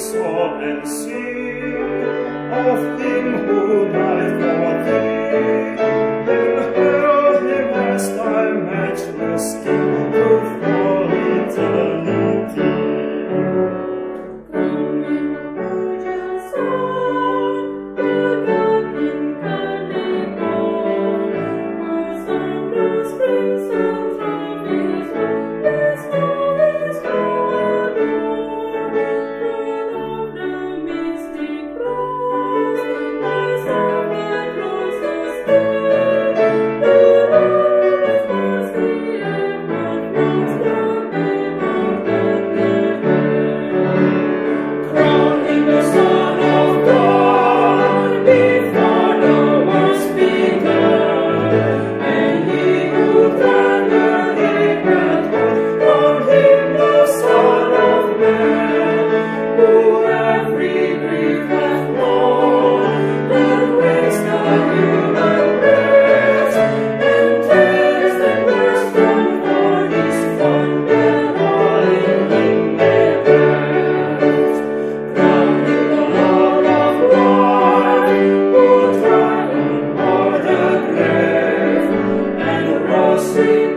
Saw and see of him who Crowning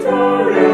rose